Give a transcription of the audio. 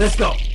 Let's go.